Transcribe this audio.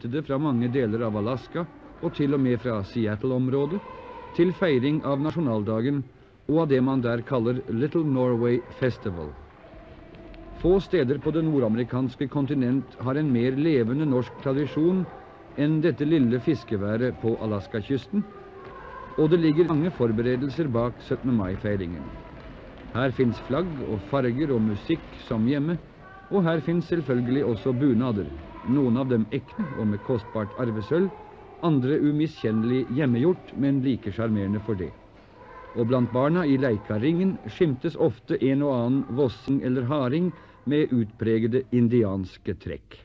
det fra mange deler av Alaska og til og med fra Seattle-området til feiring av nasjonaldagen og av det man der kaller Little Norway Festival. Få steder på det nordamerikanske kontinent har en mer levende norsk tradisjon enn dette lille fiskeværet på Alaskakysten, og det ligger mange forberedelser bak 17. mai-feiringen. Her fins flagg og farger og musikk som hjemme, og her fins selvfølgelig også bunader, noen av dem ekte og med kostbart arvesølv, andre umiskjennelig hjemmegjort, men like sjarmerende for det. Og blant barna i Leikaringen skimtes ofte en og annen vossing eller harding med utpregede indianske trekk.